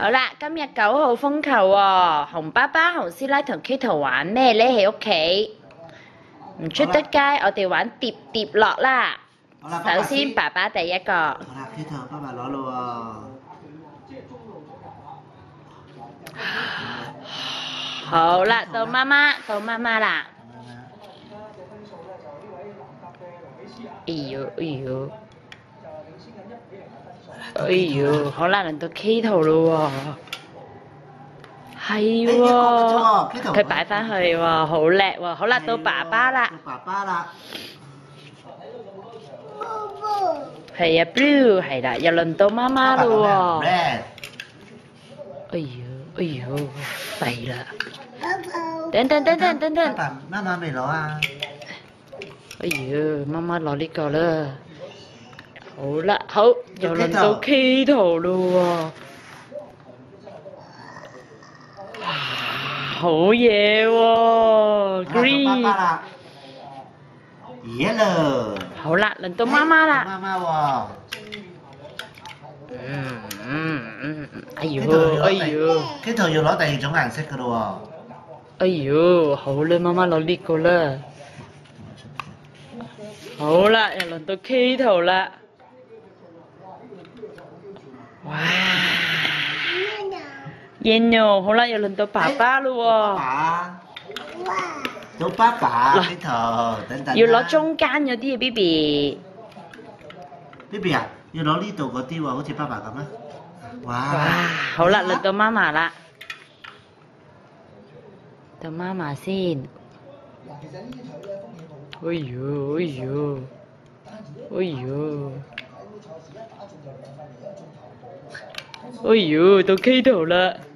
好啦，今日九號風球喎，熊爸爸、熊師奶同 Kito 玩咩呢？喺屋企唔出得街，我哋玩疊疊樂啦。首先，爸爸第一個。好啦，Kito，爸爸攞咯喎。好啦，到媽媽，到媽媽啦。哎呦，哎呦。ơi dồi, họ là lần tôi khí thầu luôn à. hay quá. cái bài phá hơi quá à, hổ lẹ quá hổ là tôi bà ba lạ. bà ba lạ. Hay à blue hay là giờ lần tôi má má luôn ơi à. dồi, ơi dồi, vậy là. Tên tên tên tên tên tên. Má má mày lo à ơi dồi, má má lo đi cờ lên 好啦，好，又轮到 K 图咯喎，好嘢喎，green。 yellow。好啦，轮到妈妈啦。妈妈喎。嗯嗯嗯，哎呦，哎呦。 K 图要攞第二种颜色噶咯喎。哎呦，好啦，妈妈攞呢个啦。好啦，又轮到 K 图啦。 Wow. Yeno, hôm nay lên tới papa luôn. Papa. Tới papa, cái thờ. Yêu nó trung gian có đi baby. Baby à, yêu nó đi đâu có đi vào có thể papa cảm á. Wow. Hôm nay lên tới mama là. Tới mama xin. Ôi dồi, ôi dồi. Ôi dồi. 哎呦，都开头了。